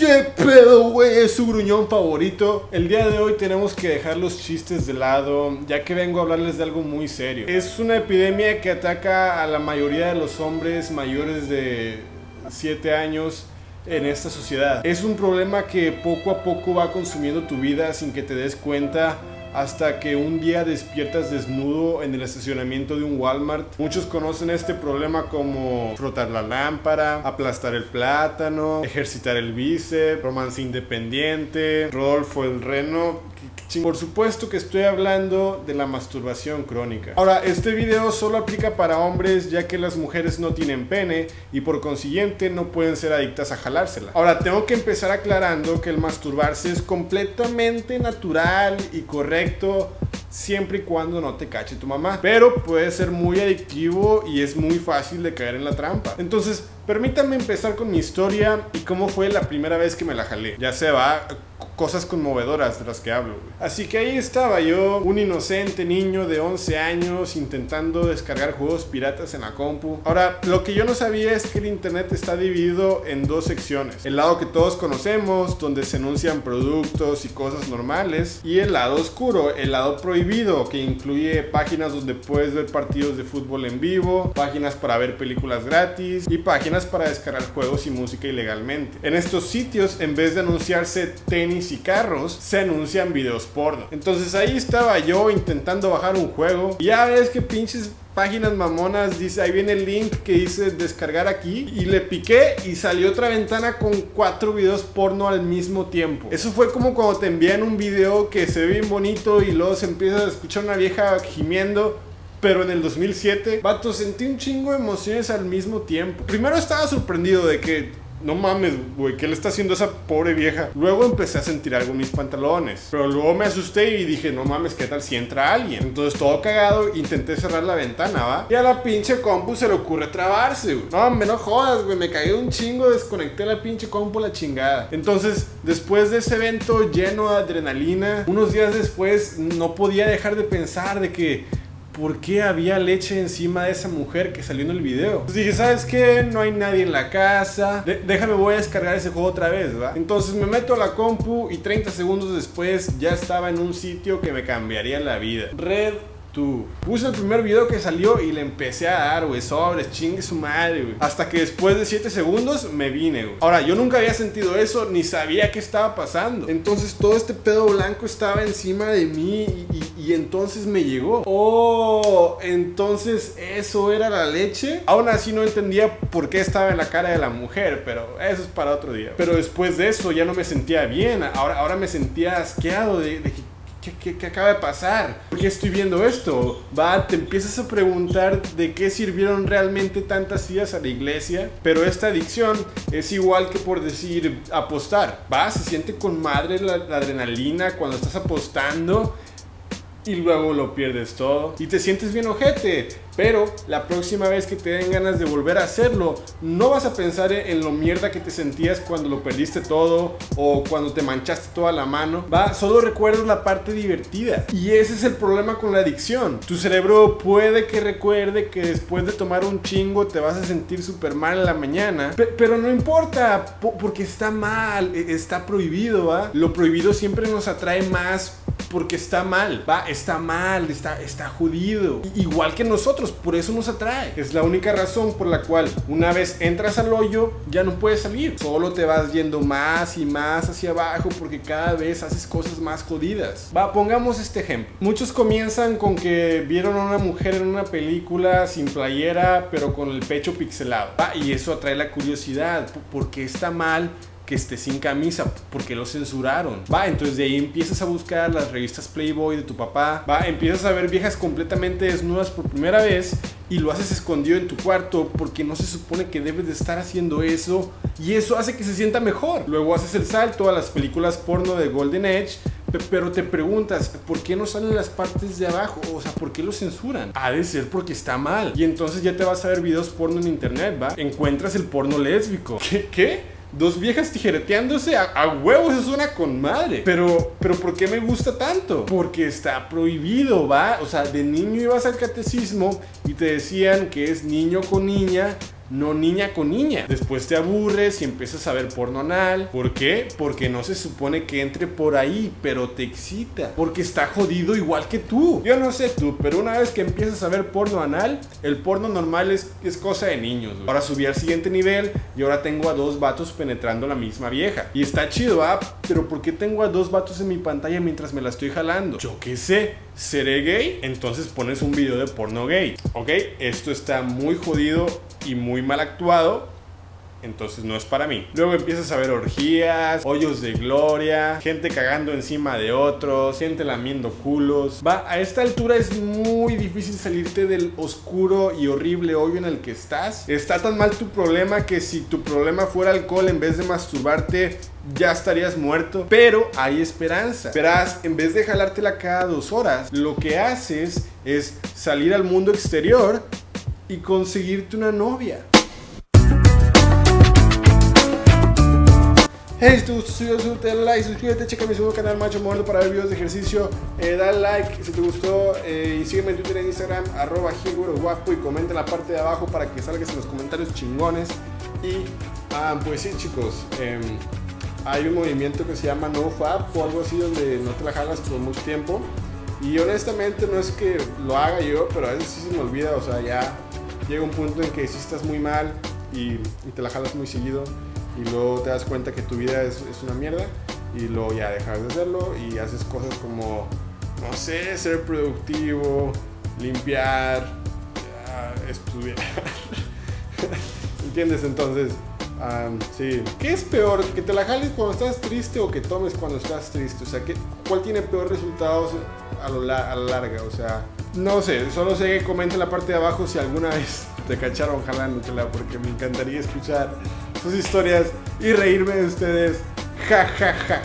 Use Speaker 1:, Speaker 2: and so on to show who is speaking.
Speaker 1: ¿Qué pedo, güey? Es su gruñón favorito. El día de hoy tenemos que dejar los chistes de lado, ya que vengo a hablarles de algo muy serio. Es una epidemia que ataca a la mayoría de los hombres mayores de 7 años en esta sociedad. Es un problema que poco a poco va consumiendo tu vida sin que te des cuenta hasta que un día despiertas desnudo en el estacionamiento de un Walmart. Muchos conocen este problema como frotar la lámpara, aplastar el plátano, ejercitar el bíceps, romance independiente, Rodolfo el reno. Por supuesto que estoy hablando de la masturbación crónica. Ahora, este video solo aplica para hombres ya que las mujeres no tienen pene y por consiguiente no pueden ser adictas a jalársela. Ahora, tengo que empezar aclarando que el masturbarse es completamente natural y correcto siempre y cuando no te cache tu mamá. Pero puede ser muy adictivo y es muy fácil de caer en la trampa. Entonces, permítanme empezar con mi historia y cómo fue la primera vez que me la jalé. Ya se va cosas conmovedoras de las que hablo. Así que ahí estaba yo, un inocente niño de 11 años intentando descargar juegos piratas en la compu. Ahora, lo que yo no sabía es que el internet está dividido en dos secciones. El lado que todos conocemos, donde se anuncian productos y cosas normales, y el lado oscuro, el lado prohibido, que incluye páginas donde puedes ver partidos de fútbol en vivo, páginas para ver películas gratis y páginas para descargar juegos y música ilegalmente. En estos sitios, en vez de anunciarse tenis y carros, se anuncian videos porno. Entonces ahí estaba yo intentando bajar un juego. Y ya ves que pinches páginas mamonas dice, ahí viene el link que dice descargar aquí y le piqué y salió otra ventana con cuatro videos porno al mismo tiempo. Eso fue como cuando te envían un video que se ve bien bonito y luego se empieza a escuchar una vieja gimiendo. Pero en el 2007, vato, sentí un chingo de emociones al mismo tiempo. Primero estaba sorprendido de que no mames, güey, ¿qué le está haciendo esa pobre vieja? Luego empecé a sentir algo en mis pantalones. Pero luego me asusté y dije, no mames, ¿qué tal si entra alguien? Entonces todo cagado, intenté cerrar la ventana, ¿va? Y a la pinche compu se le ocurre trabarse, güey. No, me no jodas, güey, me caí un chingo, desconecté la pinche compu la chingada. Entonces, después de ese evento lleno de adrenalina, unos días después no podía dejar de pensar de que por qué había leche encima de esa mujer que salió en el video. Entonces dije, ¿sabes qué? No hay nadie en la casa. déjame, voy a descargar ese juego otra vez, ¿va? Entonces me meto a la compu y 30 segundos después ya estaba en un sitio que me cambiaría la vida. Red tú. Puse el primer video que salió y le empecé a dar, güey, sobres, chingue su madre, güey. Hasta que después de 7 segundos me vine, güey. Ahora, yo nunca había sentido eso, ni sabía qué estaba pasando. Entonces todo este pedo blanco estaba encima de mí y, y entonces me llegó. Oh, entonces eso era la leche. Aún así no entendía por qué estaba en la cara de la mujer, pero eso es para otro día. Pero después de eso ya no me sentía bien. Ahora, ahora me sentía asqueado de, de ¿Qué, qué, acaba de pasar? ¿Por qué estoy viendo esto? Va, te empiezas a preguntar de qué sirvieron realmente tantas idas a la iglesia. Pero esta adicción es igual que por decir apostar. Va, se siente con madre la adrenalina cuando estás apostando y luego lo pierdes todo y te sientes bien ojete. Pero la próxima vez que te den ganas de volver a hacerlo, no vas a pensar en lo mierda que te sentías cuando lo perdiste todo o cuando te manchaste toda la mano. Va, solo recuerdas la parte divertida. Y ese es el problema con la adicción. Tu cerebro puede que recuerde que después de tomar un chingo te vas a sentir súper mal en la mañana. pero no importa, porque está mal, e, está prohibido, ¿va? Lo prohibido siempre nos atrae más porque está mal, va, está mal, está, está jodido. Igual que nosotros, por eso nos atrae. Es la única razón por la cual una vez entras al hoyo, ya no puedes salir. Solo te vas yendo más y más hacia abajo porque cada vez haces cosas más jodidas. Va, pongamos este ejemplo. Muchos comienzan con que vieron a una mujer en una película sin playera, pero con el pecho pixelado. Va, y eso atrae la curiosidad. porque está mal que esté sin camisa, porque lo censuraron. Va, entonces de ahí empiezas a buscar las revistas Playboy de tu papá. Va, empiezas a ver viejas completamente desnudas por primera vez y lo haces escondido en tu cuarto porque no se supone que debes de estar haciendo eso y eso hace que se sienta mejor. Luego haces el salto a las películas porno de Golden Edge pero te preguntas, ¿por qué no salen las partes de abajo? O sea, ¿por qué lo censuran? Ha de ser porque está mal. Y entonces ya te vas a ver videos porno en internet, ¿va? Encuentras el porno lésbico. ¿Qué? ¿Qué? Dos viejas tijereteándose a, huevos, eso suena con madre. Pero, pero ¿por qué me gusta tanto? Porque está prohibido, ¿va? O sea, de niño ibas al catecismo y te decían que es niño con niña no niña con niña. Después te aburres y empiezas a ver porno anal. ¿Por qué? Porque no se supone que entre por ahí, pero te excita. Porque está jodido igual que tú. Yo no sé tú, pero una vez que empiezas a ver porno anal, el porno normal es, es cosa de niños. Ahora subí al siguiente nivel y ahora tengo a dos vatos penetrando la misma vieja. Y está chido, ¿ah? Pero ¿por qué tengo a dos vatos en mi pantalla mientras me la estoy jalando? Yo qué sé. ¿Seré gay? Entonces pones un video de porno gay. ¿Ok? Esto está muy jodido y muy mal actuado. Entonces no es para mí. Luego empiezas a ver orgías, hoyos de gloria, gente cagando encima de otros, gente lamiendo culos. Va, a esta altura es muy difícil salirte del oscuro y horrible hoyo en el que estás. Está tan mal tu problema que si tu problema fuera alcohol en vez de masturbarte, ya estarías muerto. Pero hay esperanza. Verás, en vez de jalártela cada dos horas, lo que haces es salir al mundo exterior y conseguirte una novia. Hey, si te suscríbete, dale like, suscríbete, checa mi segundo canal Macho Muerto para ver videos de ejercicio. Eh, dale like si te gustó eh, y sígueme en Twitter e Instagram, arroba guapo y comenta en la parte de abajo para que salgas en los comentarios chingones. Y ah, pues sí, chicos, em, hay un movimiento que se llama NoFap o algo así donde no te la jalas por mucho tiempo. Y honestamente no es que lo haga yo, pero a veces sí se me olvida, o sea, ya llega un punto en que sí estás muy mal y, te la jalas muy seguido y luego te das cuenta que tu vida es, una mierda y luego ya dejas de hacerlo y haces cosas como, no sé, ser productivo, limpiar, estudiar. ¿Entiendes? Entonces, um, sí. ¿Qué es peor? ¿Que te la jales cuando estás triste o que tomes cuando estás triste? O sea, ¿qué, ¿cuál tiene peor resultados a, lo, a la larga? O sea, no sé, solo sé que comenten en la parte de abajo si alguna vez te cacharon jalándotela porque me encantaría escuchar sus historias y reírme de ustedes. Ja, ja, ja, ja.